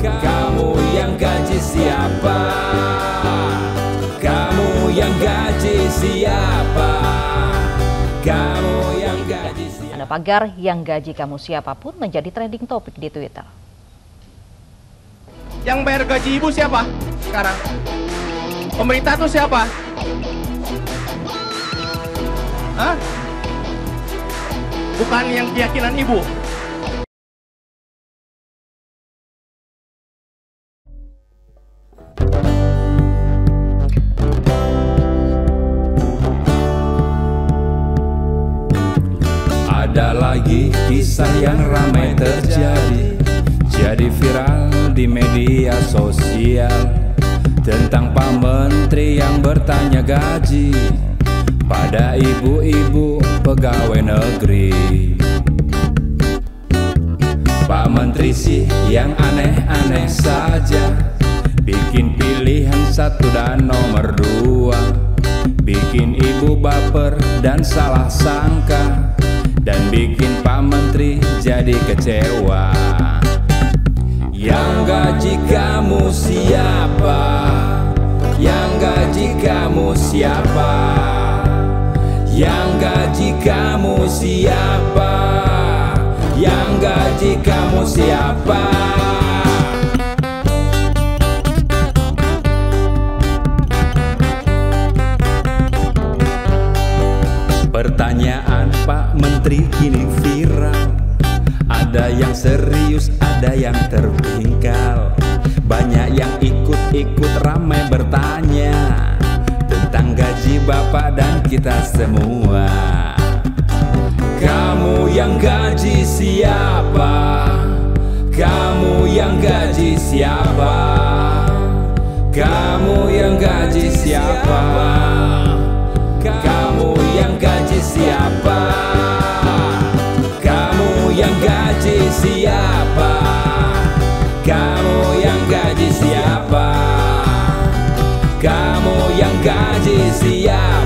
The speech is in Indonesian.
Kamu yang gaji siapa? Kamu yang gaji siapa? Kamu yang gaji siapa? Anda pagar yang gaji kamu siapa pun menjadi trending topik di Twitter. Yang bayar gaji ibu siapa sekarang? Pemerintah tuh siapa? Hah? Bukan yang keyakinan ibu. Ada lagi kisah yang ramai terjadi. Jadi viral di media sosial. Tentang Pak Menteri yang bertanya gaji Pada ibu-ibu pegawai negeri. Pak Menteri sih yang aneh-aneh saja. Bikin pilihan satu dan nomor dua. Bikin ibu baper dan salah sangka Dan bikin Pak Menteri jadi kecewa Yang gaji kamu siapa? Yang gaji kamu siapa? Yang gaji kamu siapa? Yang gaji kamu siapa? Pertanyaan Pak Menteri kini viral Ada yang serius, ada yang terpingkal Banyak yang ikut-ikut ramai bertanya Tentang gaji Bapak dan kita semua Kamu yang gaji siapa? Kamu yang gaji siapa? Yang gaji siapa? Kamu yang gaji siapa? Kamu yang gaji siapa?